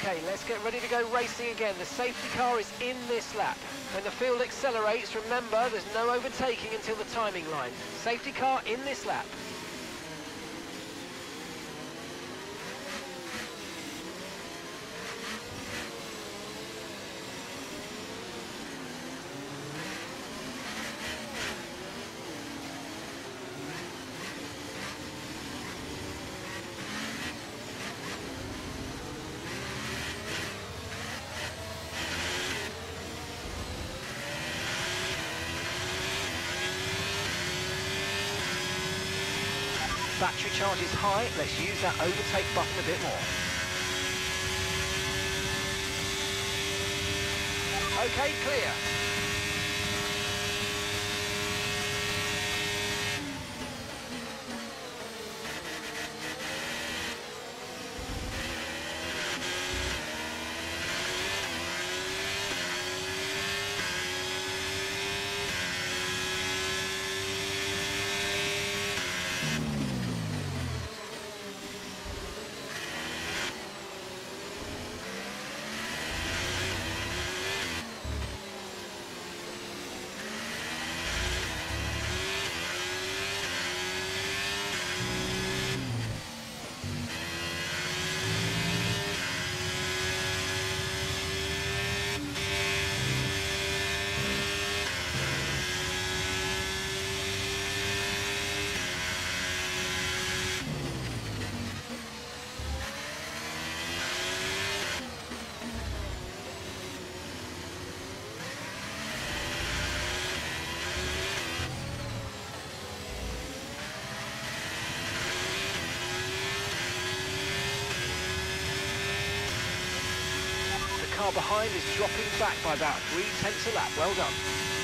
Okay, let's get ready to go racing again. The safety car is in this lap. When the field accelerates, remember there's no overtaking until the timing line. Safety car in this lap. Battery charge is high. Let's use that overtake button a bit more. Okay, clear. The car behind is dropping back by about three tenths a lap. Well done.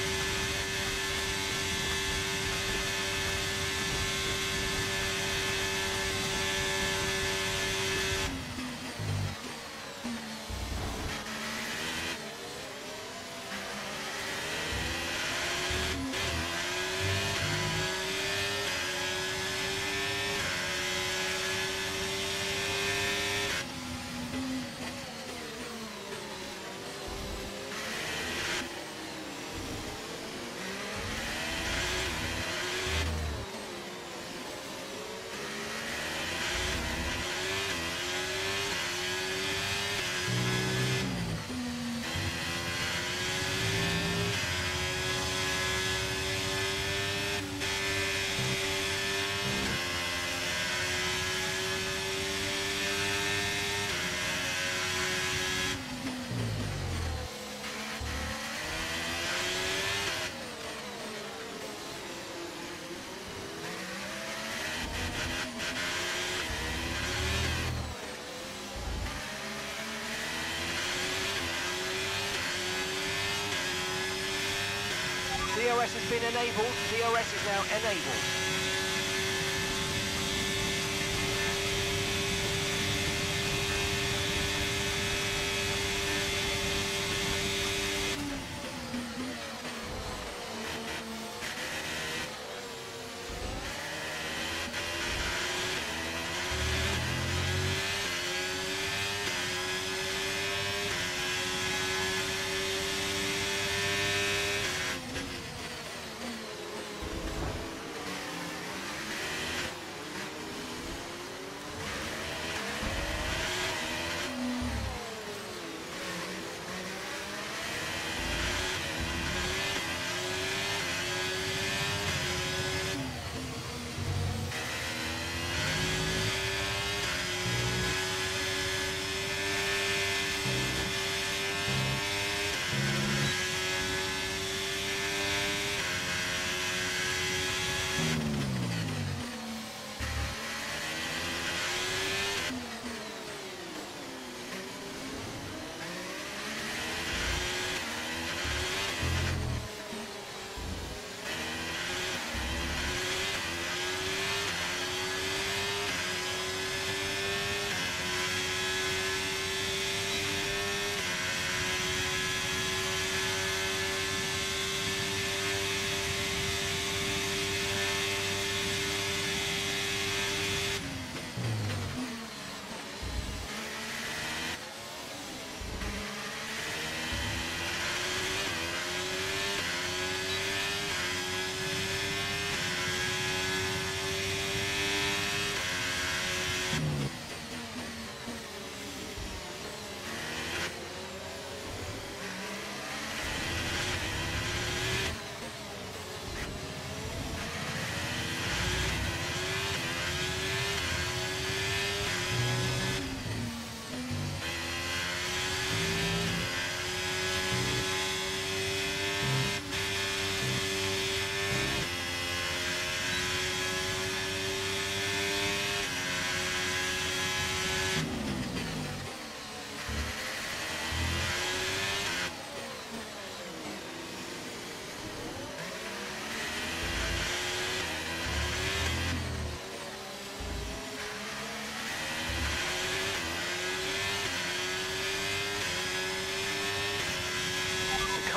DRS has been enabled. DRS is now enabled.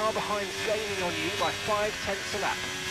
Car behind's gaining on you by five tenths a lap.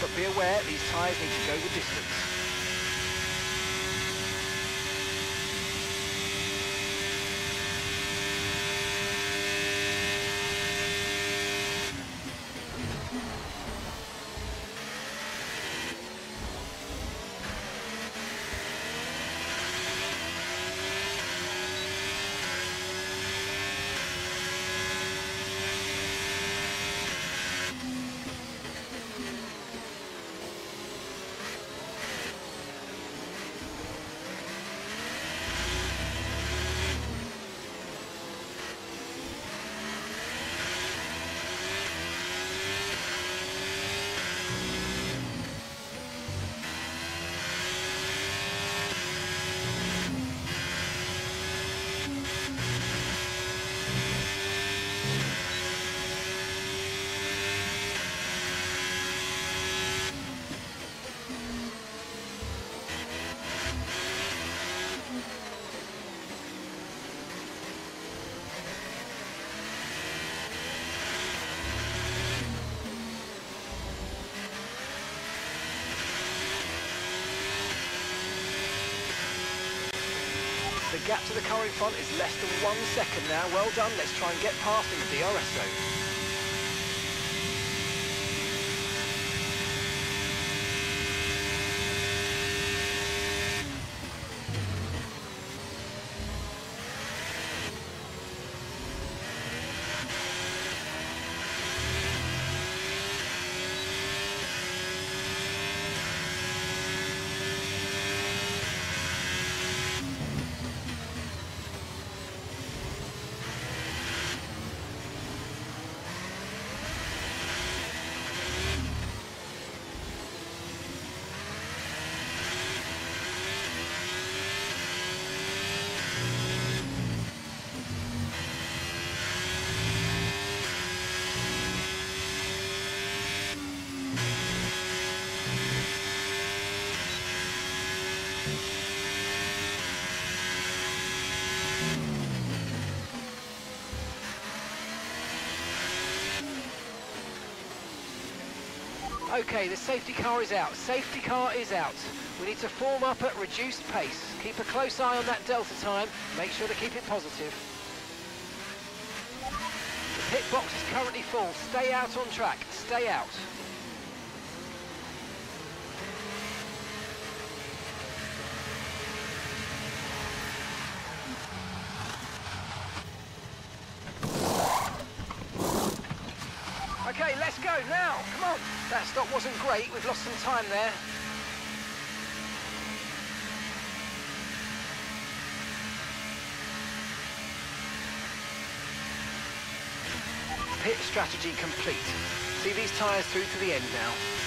But be aware these tyres need to go the distance. Gap to the in front is less than one second now. Well done. Let's try and get past the DRS zone. Okay, the safety car is out. Safety car is out. We need to form up at reduced pace. Keep a close eye on that delta time. Make sure to keep it positive. The pit box is currently full. Stay out on track. Stay out. Okay, let's go now. Come on. That stop wasn't great. We've lost some time there. Pit strategy complete. See these tyres through to the end now.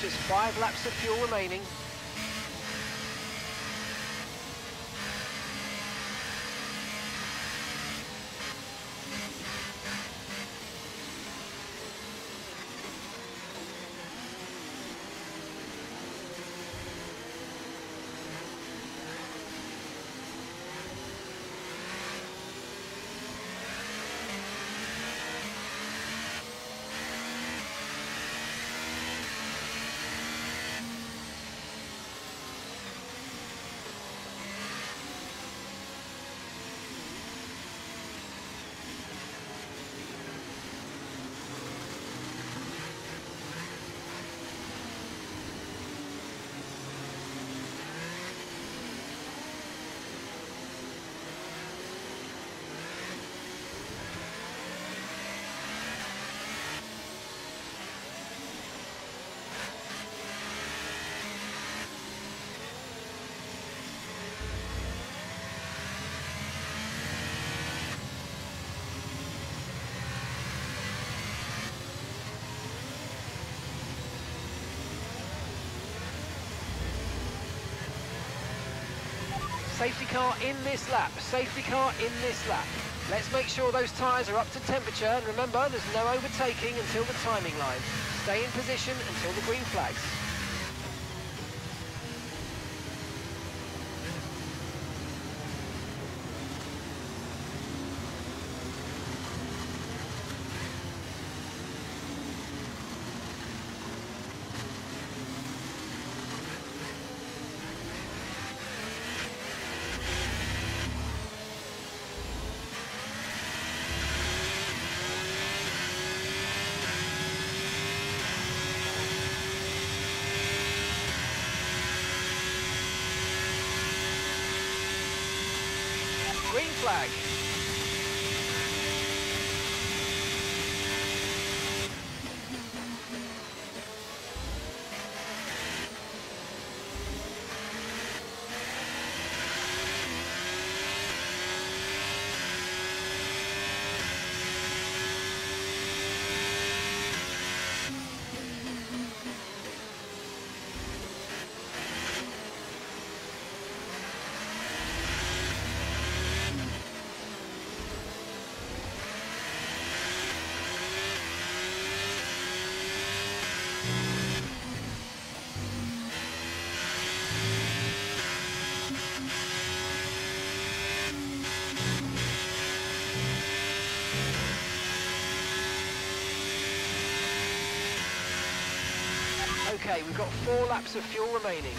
Just five laps of fuel remaining. Safety car in this lap, safety car in this lap. Let's make sure those tyres are up to temperature and remember there's no overtaking until the timing line. Stay in position until the green flags. Green flag. Okay, we've got four laps of fuel remaining.